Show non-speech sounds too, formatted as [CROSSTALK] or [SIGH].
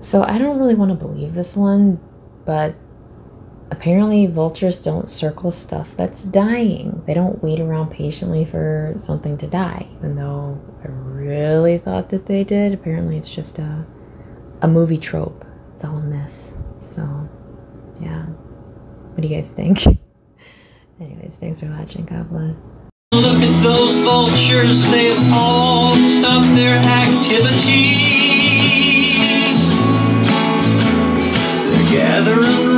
So I don't really want to believe this one, but apparently vultures don't circle stuff that's dying. They don't wait around patiently for something to die, even though I really thought that they did. Apparently it's just a a movie trope. It's all a myth. So yeah. What do you guys think? [LAUGHS] Anyways, thanks for watching. God bless. Look at those vultures, they've all stopped their activity. together.